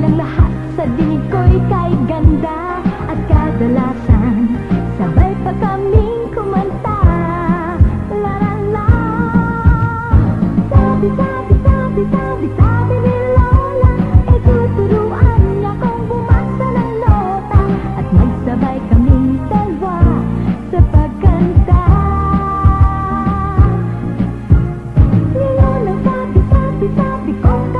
Bilang lahat. Sa dinig ko'y kay ganda At kadalasan. Sabay pa kaming kumanta. La la la Sabi, sabi, sabi, sabi, sabi ni Lola Ituturuan niya kong bumasa ng nota At magsabay kaming dalawa sa pagkanta. Ni Lola sabi, sabi, sabi, sabi,